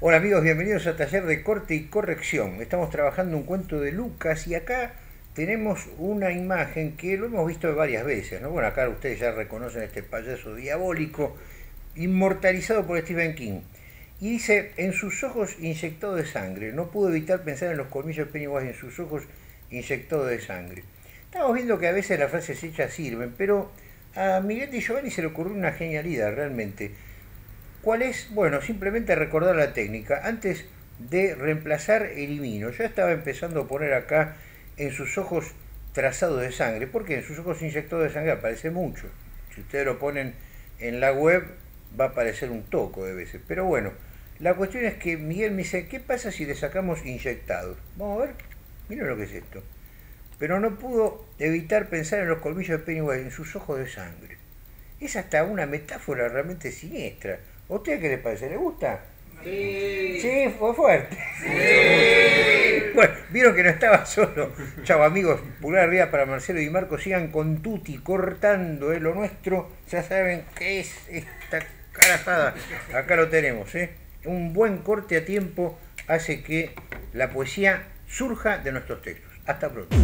Hola amigos, bienvenidos a Taller de Corte y Corrección. Estamos trabajando un cuento de Lucas y acá tenemos una imagen que lo hemos visto varias veces. ¿no? Bueno, acá ustedes ya reconocen este payaso diabólico inmortalizado por Stephen King. Y dice, en sus ojos inyectado de sangre. No pudo evitar pensar en los colmillos de Pennywise en sus ojos inyectados de sangre. Estamos viendo que a veces las frases hechas sirven, pero a Miguel Di Giovanni se le ocurrió una genialidad realmente ¿Cuál es? Bueno, simplemente recordar la técnica. Antes de reemplazar, elimino. Ya estaba empezando a poner acá en sus ojos trazado de sangre, porque en sus ojos inyectado de sangre aparece mucho. Si ustedes lo ponen en la web, va a aparecer un toco de veces. Pero bueno, la cuestión es que Miguel me dice, ¿qué pasa si le sacamos inyectados? Vamos a ver, miren lo que es esto. Pero no pudo evitar pensar en los colmillos de Pennywise, en sus ojos de sangre. Es hasta una metáfora realmente siniestra. ¿A usted qué le parece? ¿Le gusta? Sí. Sí, fue fuerte. Sí. Bueno, vieron que no estaba solo. Chao amigos, pulgar arriba para Marcelo y Marco. Sigan con Tuti cortando ¿eh? lo nuestro. Ya saben qué es esta carajada. Acá lo tenemos. ¿eh? Un buen corte a tiempo hace que la poesía surja de nuestros textos. Hasta pronto.